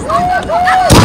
そんなこと